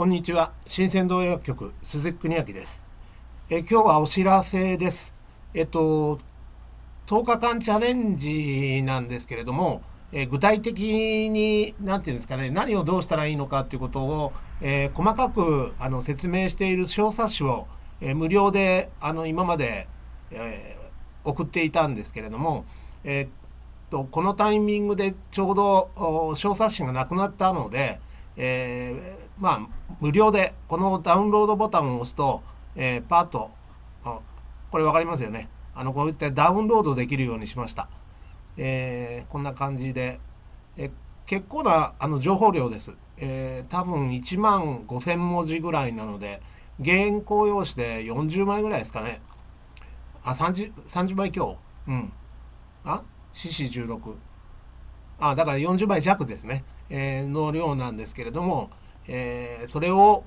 こんにちは。新鮮堂薬局鈴木邦明です。え今日はお知らせです。えっと10日間チャレンジなんですけれどもえ具体的に何て言うんですかね何をどうしたらいいのかということを、えー、細かくあの説明している小冊子を、えー、無料であの今まで、えー、送っていたんですけれども、えー、とこのタイミングでちょうど小冊子がなくなったので、えまあ無料でこのダウンロードボタンを押すと、えパッとこれ分かりますよね。あのこういったダウンロードできるようにしました。えー、こんな感じで、え結構なあの情報量です、えー、多分1万5000文字ぐらいなので原稿用紙で40枚ぐらいですかね。あ 30, 30枚強。うん。あ？獅子16あだから40枚弱ですね、えー、の量なんですけれども、えー、それを、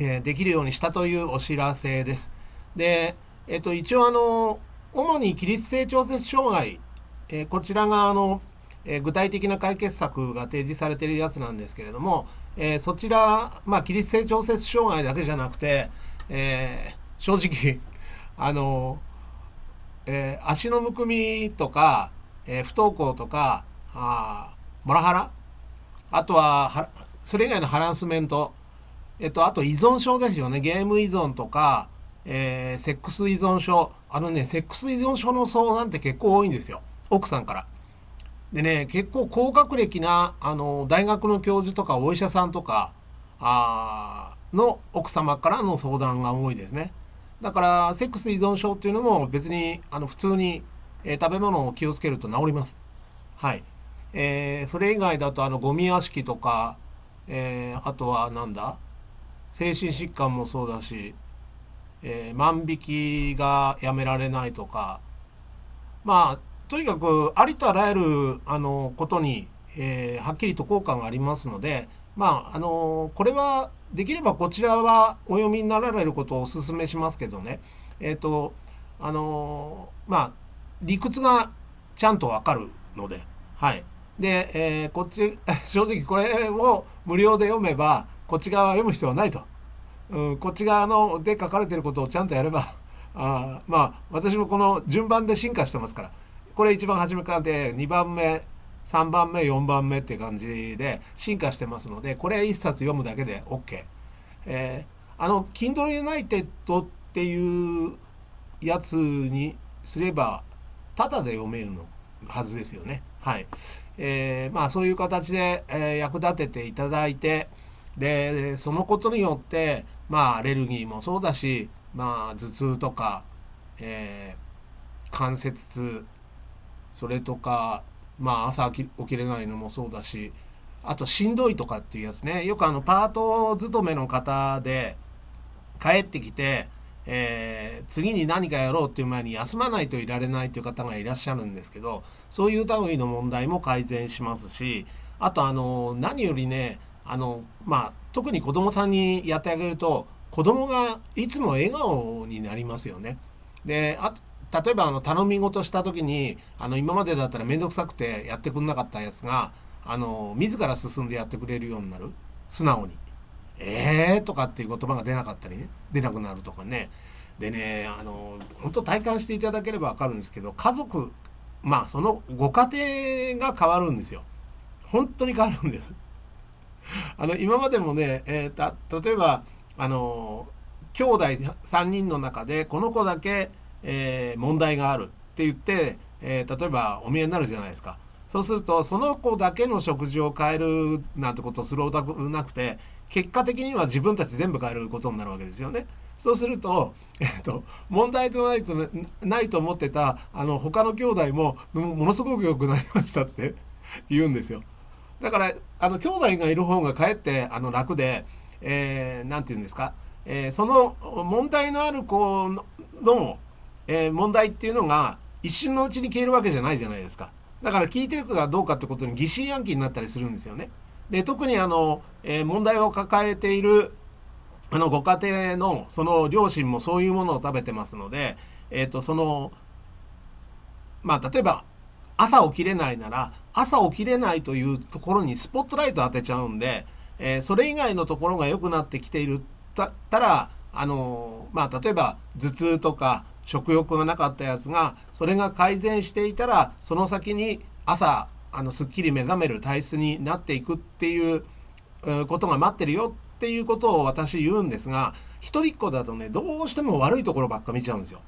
えー、できるようにしたというお知らせです。でえっ、と一応あの主に起立性調節障害、えー、こちらがあの、え、具体的な解決策が提示されているやつなんですけれども、え、そちら、まあ、起立性調節障害だけじゃなくて、え正直あの、え足のむくみとか、え不登校とかあモラハラあとはそれ以外のハラスメント、えっと、あと依存症ですよねゲーム依存とか、えセックス依存症あのねセックス依存症の相談って結構多いんですよ奥さんから。でね結構高学歴なあの大学の教授とかお医者さんとかあの奥様からの相談が多いですね。だからセックス依存症っていうのも別にあの普通に、えー、食べ物を気をつけると治ります。はい。えー、それ以外だとあのゴミ屋敷とか、えー、あとはなんだ？精神疾患もそうだしえー、万引きがやめられないとか。まあとにかくありとあらゆるあのことに、えー、はっきりと効果がありますのでまああのこれはできればこちらはお読みになられることをお勧めしますけどね。えっ、ー、とあのまあ理屈がちゃんとわかるのではい。で、えー、こっち 正直これを無料で読めばこっち側は読む必要はないと。うん、こっち側ので書かれてることをちゃんとやれば あまあ私もこの順番で進化してますからこれ一番初めからで2番目3番目4番目って感じで進化してますのでこれ1冊読むだけで OK。えー、あの Kindle United っていうやつにすればタダで読めるのはずですよね。はい。えー、まあそういう形で、えー、役立てていただいてでそのことによってまあアレルギーもそうだし、まあ、頭痛とか、えー、関節痛それとか、まあ、朝起きれないのもそうだしあとしんどいとかっていうやつね。よくあのパート勤めの方で帰ってきて、えー、次に何かやろうっていう前に休まないといられないという方がいらっしゃるんですけどそういう類の問題も改善しますしあとあの何よりねあのまあ特に子どもさんにやってあげると子どもがいつも笑顔になりますよね。であ例えばあの頼み事した時にあの今までだったら面倒くさくてやってくんなかったやつがあの自ら進んでやってくれるようになる素直に「えー」とかっていう言葉が出なかったりね出なくなるとかね。でねあの本当体感していただければ分かるんですけど家族まあそのご家庭が変わるんですよ。本当に変わるんです。あの今までもね、えー、た例えばあの兄弟3人の中でこの子だけ、えー、問題があるって言って、えー、例えばお見えになるじゃないですか。そうするとその子だけの食事を変えるなんてことをするおたくなくて結果的には自分たち全部変えることになるわけですよね。そうすると、えっと、問題とないとないと思ってたあの他の兄弟もものすごく良くなりましたって 言うんですよ。だからあの兄弟がいる方がかえってあの楽で何、えー、て言うんですか、えー、その問題のある子の、えー、問題っていうのが一瞬のうちに消えるわけじゃないじゃないですか。だから聞いてるかどうかってことに疑心暗鬼になったりするんですよね。で特にあの、え問題を抱えているあのご家庭のその両親もそういうものを食べてますので、えーとそのまあ例えば朝起きれないなら朝起きれないというところにスポットライト当てちゃうんで、えー、それ以外のところが良くなってきているだったらあのまあ例えば頭痛とか食欲がなかったやつがそれが改善していたらその先に朝あのすっきり目覚める体質になっていくっていうことが待ってるよっていうことを私言うんですが一人っ子だとねどうしても悪いところばっか見ちゃうんですよ。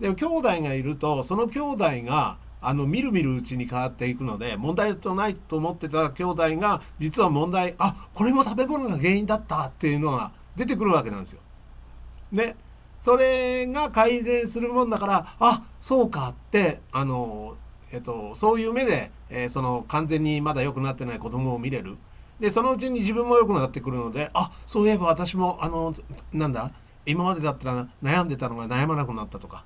でも兄弟がいるとその兄弟があのみるみるうちに変わっていくので問題とないと思ってた兄弟が実は問題あこれも食べ物が原因だったっていうのが出てくるわけなんですよ。でそれが改善するもんだからあそうかってあの、えっと、そういう目で、えー、その完全にまだ良くなってない子供を見れる。でそのうちに自分も良くなってくるのであそういえば私もあのなんだ今までだったら悩んでたのが悩まなくなったとか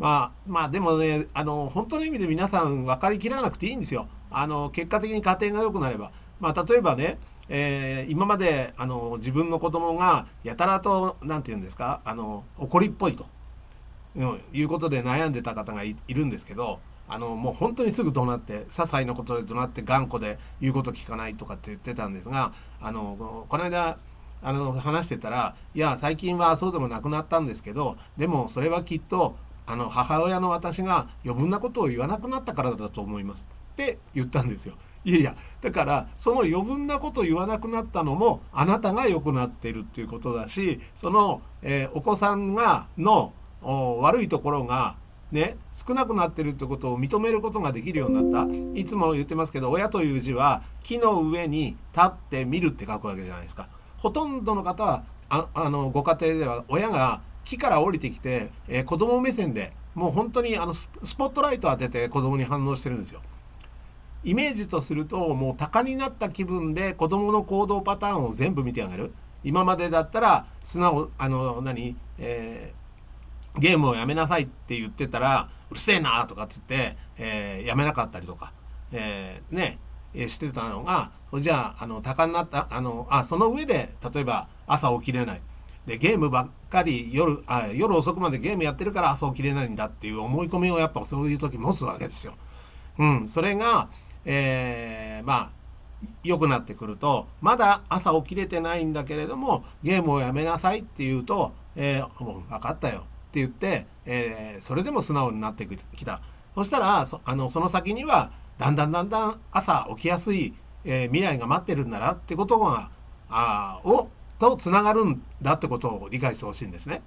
まあまあでもねあの本当の意味で皆さん分かりきらなくていいんですよ。あの結果的に家庭が良くなれば。まあ、例えばね、えー、今まであの自分の子供がやたらと何て言うんですかあの怒りっぽいと、うん、いうことで悩んでた方がいるんですけどあのもう本当にすぐ怒鳴って些細なことで怒鳴って頑固で言うこと聞かないとかって言ってたんですがあのこの間あの話してたらいや最近はそうでもなくなったんですけどでもそれはきっとあの母親の私が余分なことを言わなくなったからだと思いますって言ったんですよ。いやいやだからその余分なことを言わなくなったのもあなたが良くなってるっていうことだしその、えー、お子さんがの悪いところがね少なくなってるってことを認めることができるようになったいつも言ってますけど親という字は木の上に立って見るって書くわけじゃないですか。ほとんどの方はああのご家庭では親が木から降りてきて、えー、子供目線でもう本当にあのスポットライト当てて子供に反応してるんですよ。イメージとするともう鷹になった気分で子供の行動パターンを全部見てあげる。今までだったら素直あの何、えー、ゲームをやめなさいって言ってたらうるせえなとかっつって、えー、やめなかったりとか、えー、ねしてたのがじゃああの鷹になったあのあその上で例えば朝起きれないでゲームばっかり夜あ夜遅くまでゲームやってるから朝起きれないんだっていう思い込みをやっぱそういう時持つわけですよ。うん、それが、えー、まあ良くなってくるとまだ朝起きれてないんだけれどもゲームをやめなさいって言うと「えー、分かったよ」って言って、えー、それでも素直になってきたそしたらそあのその先にはだんだんだんだん朝起きやすい、えー、未来が待ってるんだなってことがあをとつながるんだってことを理解してほしいんですね。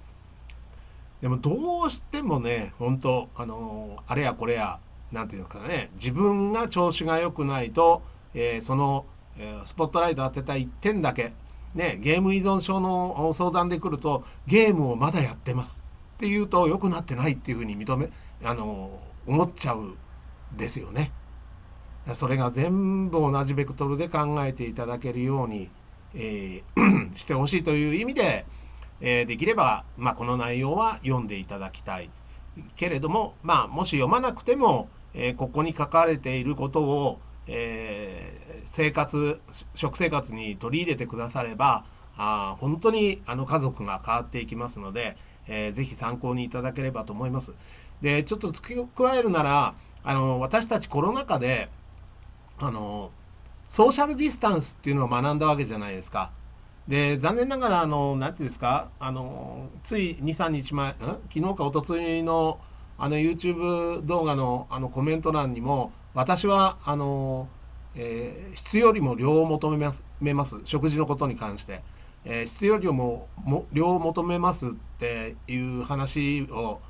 でもどうしてもね本当あのあれやこれや何て言うんですかね自分が調子が良くないと、えー、その、えー、スポットライト当てた1点だけ、ね、ゲーム依存症の相談で来るとゲームをまだやってますって言うと良くなってないっていうふうに認めあの思っちゃうですよね。それが全部同じベクトルで考えていただけるようにえー、してほしいという意味で、えー、できれば、まあ、この内容は読んでいただきたいけれども、まあ、もし読まなくても、えー、ここに書かれていることを、え生活食生活に取り入れてくださればあ本当にあの家族が変わっていきますので、えー、ぜひ参考にいただければと思います。でちょっと付け加えるならあの私たちコロナ禍であのソーシャルディスタンスっていうのを学んだわけじゃないですか。で残念ながらあの何て言うんですかあのつい23日前ん？昨日か一昨日のあの YouTube 動画のあのコメント欄にも私はあの、えー、質よりも量を求めます食事のことに関して、えー、質よりもも量を求めますっていう話を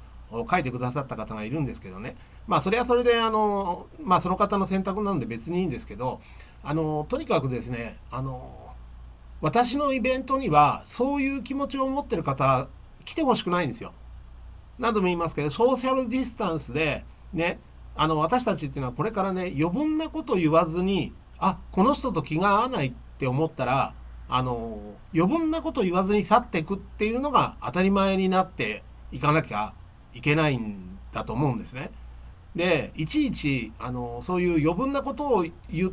書いてくださった方がいるんですけどねまあそれはそれであの、まあ、その方の選択なので別にいいんですけどあのとにかくですねあの私のイベントにはそういう気持ちを持ってる方来てほしくないんですよ。何度も言いますけどソーシャルディスタンスでねあの私たちっていうのはこれからね余分なこと言わずにあこの人と気が合わないって思ったらあの余分なこと言わずに去っていくっていうのが当たり前になっていかなきゃいけないんだと思うんですね。でいちいちあのそういう余分なことを言っ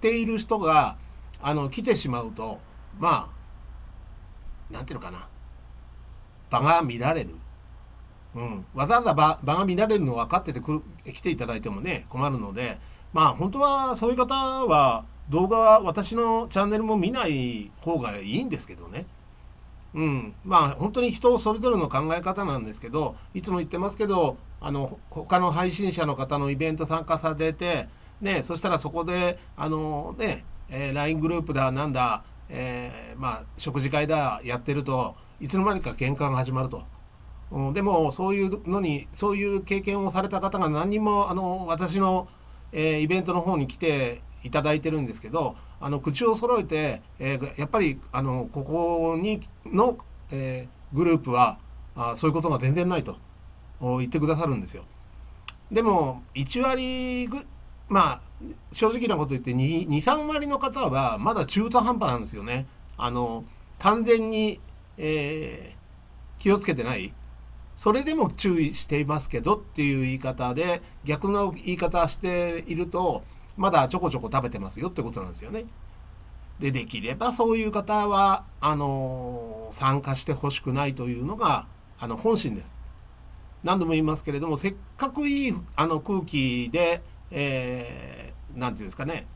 ている人があの来てしまうとまあなんていうのかな。場が乱れる、うん、わざわざ場が乱れるの分かってて来ていただいてもね困るのでまあ本当はそういう方は動画は私のチャンネルも見ない方がいいんですけどね。うん、まあ本当に人それぞれの考え方なんですけどいつも言ってますけどあの他の配信者の方のイベント参加されて、ね、そしたらそこであの、ねえー、LINE グループだなんだ、えー、まあ、食事会だやってるといつの間にか喧嘩が始まると。うん、でもそういうのにそういう経験をされた方が何人もあの私の、えー、イベントの方に来ていただいてるんですけどあの口を揃えて、えー、やっぱりあのここにの、えー、グループはあそういうことが全然ないと言ってくださるんですよ。でも1割ぐまあ正直なこと言って23割の方はまだ中途半端なんですよね。あの完全に、えー、気をつけてないそれでも注意していますけどっていう言い方で逆の言い方しているとまだちょこちょこ食べてますよってことなんですよね。でできればそういう方はあの参加してほしくないというのがあの本心です。何度も言いますけれどもせっかくいいあの空気で何、えー、て言うんですかね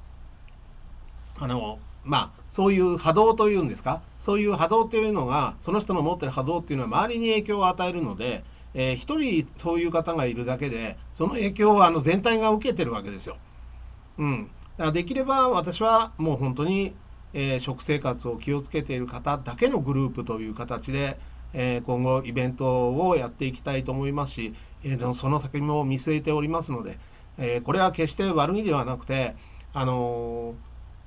あのまあそういう波動というんですかそういう波動というのがその人の持ってる波動っていうのは周りに影響を与えるので、えー、一人そういう方がいるだけでその影響をあの全体が受けてるわけですよ。うん、だからできれば私はもう本当に、えー、食生活を気をつけている方だけのグループという形で、えー、今後イベントをやっていきたいと思いますし、えー、その先も見据えておりますので、えこれは決して悪気ではなくてあの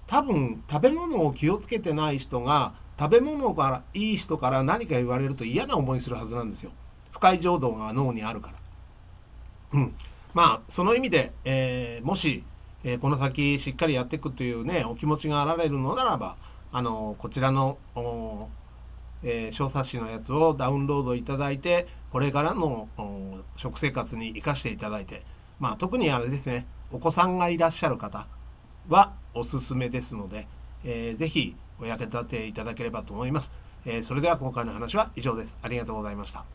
多分食べ物を気をつけてない人が食べ物からいい人から何か言われると嫌な思いするはずなんですよ。不快情動が脳にあるから。うん。まあその意味で、えー、もし、えー、この先しっかりやっていくというねお気持ちがあられるのならばあのこちらのえー、小冊子のやつをダウンロードいただいてこれからの食生活に生かしていただいてまあ特にあれですねお子さんがいらっしゃる方はおすすめですので、えー、ぜひお役立ていただければと思います。えー、それでは今回の話は以上です。ありがとうございました。